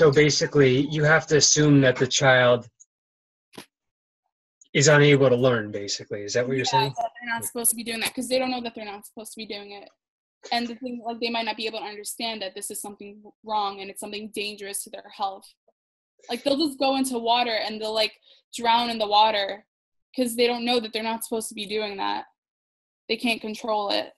So basically, you have to assume that the child is unable to learn. Basically, is that what you're saying? that they're not supposed to be doing that because they don't know that they're not supposed to be doing it. And the thing, like, they might not be able to understand that this is something wrong and it's something dangerous to their health. Like, they'll just go into water and they'll like drown in the water because they don't know that they're not supposed to be doing that. They can't control it.